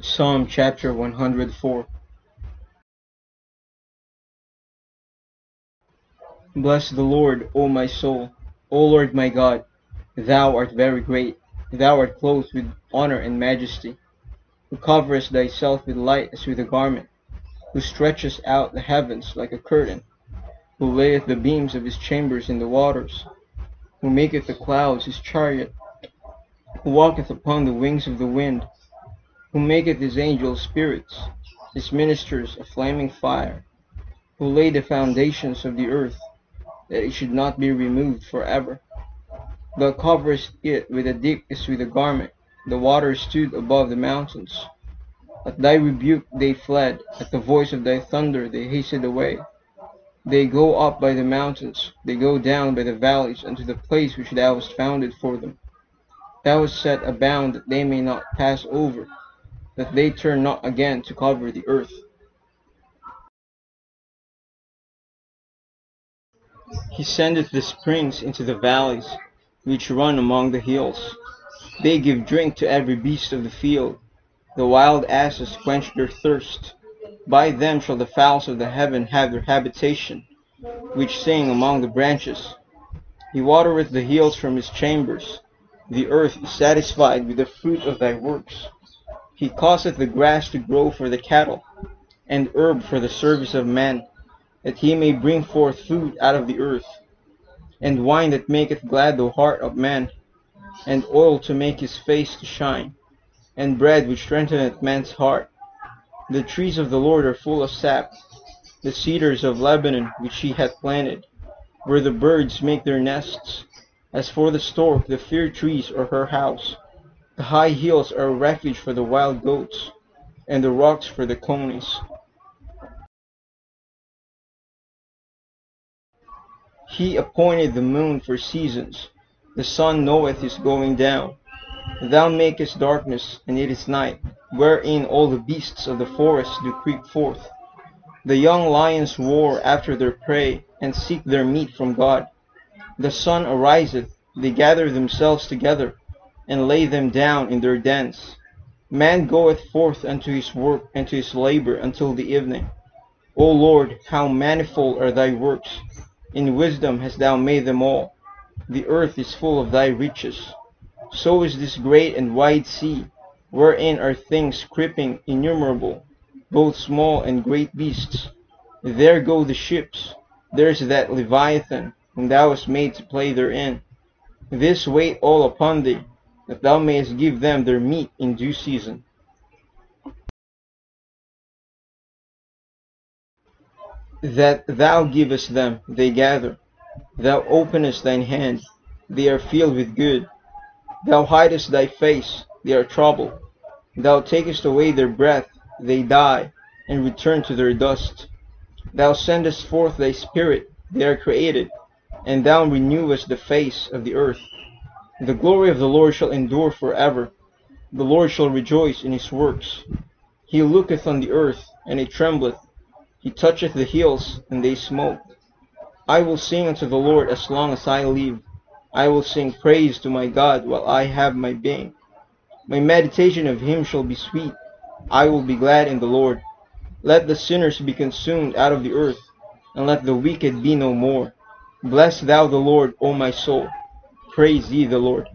Psalm chapter 104 Bless the Lord, O my soul. O Lord my God, thou art very great. Thou art clothed with honor and majesty, who coverest thyself with light as with a garment, who stretchest out the heavens like a curtain, who layeth the beams of his chambers in the waters, who maketh the clouds his chariot, who walketh upon the wings of the wind, who maketh his angels spirits, his ministers a flaming fire, who laid the foundations of the earth, that it should not be removed for ever. Thou coverest it with a deep as with a garment, the waters stood above the mountains. At thy rebuke they fled, at the voice of thy thunder they hastened away. They go up by the mountains, they go down by the valleys unto the place which thou hast founded for them. Thou hast set a bound that they may not pass over, that they turn not again to cover the earth. He sendeth the springs into the valleys, which run among the hills. They give drink to every beast of the field. The wild asses quench their thirst. By them shall the fowls of the heaven have their habitation, which sing among the branches. He watereth the hills from his chambers. The earth is satisfied with the fruit of thy works. He causeth the grass to grow for the cattle, and herb for the service of man that he may bring forth food out of the earth, and wine that maketh glad the heart of man, and oil to make his face to shine, and bread which strengtheneth man's heart. The trees of the Lord are full of sap, the cedars of Lebanon which he hath planted, where the birds make their nests. As for the stork, the fir trees are her house. The high hills are a refuge for the wild goats, and the rocks for the conies. He appointed the moon for seasons. The sun knoweth his going down. Thou makest darkness, and it is night, wherein all the beasts of the forest do creep forth. The young lions roar after their prey, and seek their meat from God. The sun ariseth, they gather themselves together, and lay them down in their dens. Man goeth forth unto his work and to his labor until the evening. O Lord, how manifold are thy works! In wisdom hast thou made them all. The earth is full of thy riches. So is this great and wide sea, wherein are things creeping innumerable, both small and great beasts. There go the ships. There is that Leviathan, whom thou hast made to play therein. This wait all upon thee, that thou mayest give them their meat in due season. that thou givest them, they gather. Thou openest thine hand, they are filled with good. Thou hidest thy face, they are troubled. Thou takest away their breath, they die, and return to their dust. Thou sendest forth thy spirit, they are created, and thou renewest the face of the earth. The glory of the Lord shall endure for ever. The Lord shall rejoice in his works. He looketh on the earth, and it trembleth he toucheth the hills, and they smoke. I will sing unto the Lord as long as I live. I will sing praise to my God while I have my being. My meditation of him shall be sweet. I will be glad in the Lord. Let the sinners be consumed out of the earth, and let the wicked be no more. Bless thou the Lord, O my soul. Praise ye the Lord.